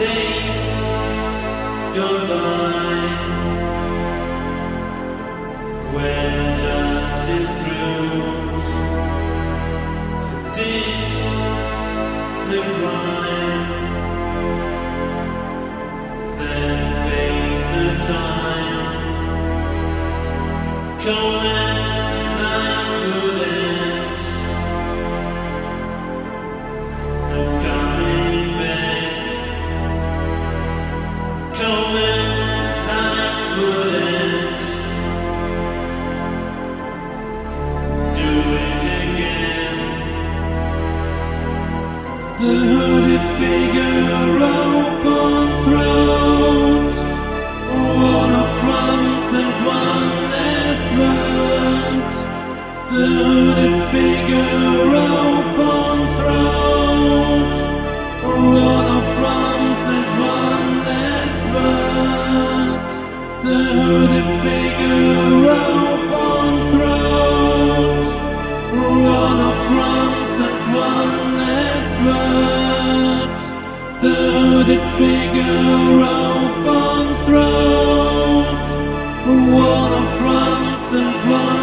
days gone by. The hooded figure upon thrones, one of drums and one less burnt. The hooded figure upon thrones, one of drums and one less burnt. The hooded figure upon thrones, one of drums and one last word. Third figure upon throne, Wall of France and one.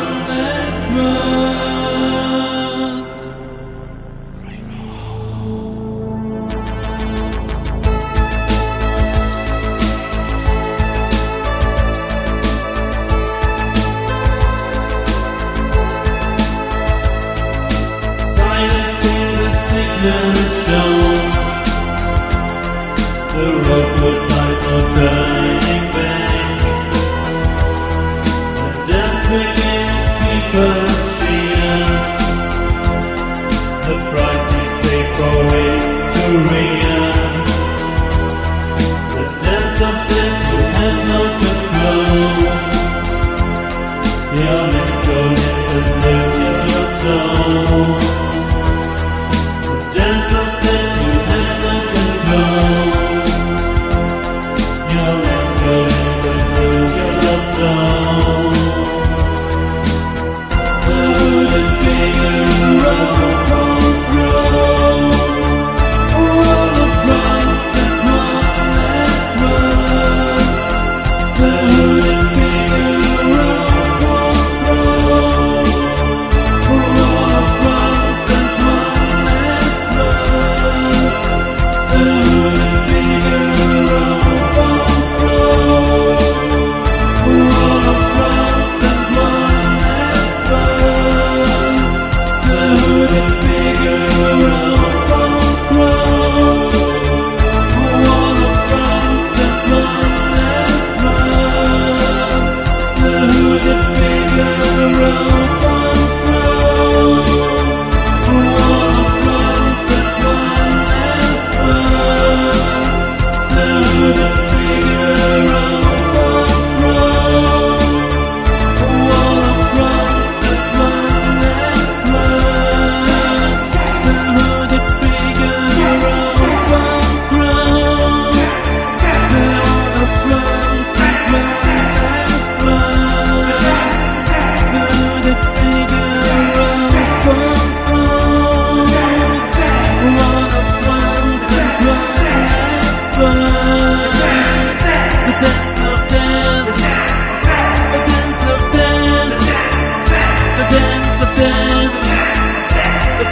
The road would tight or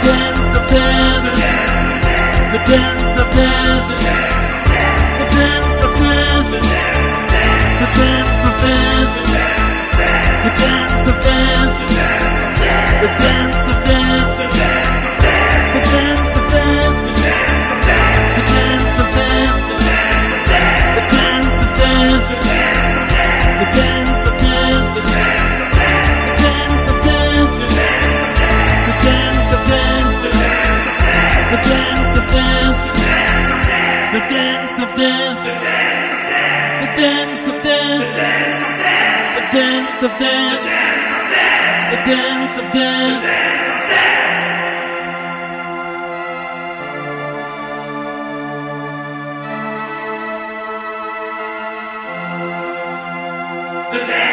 dance of heaven, the dance of heaven. dance of death. The dance of death. The dance of death. The dance of death. The dance.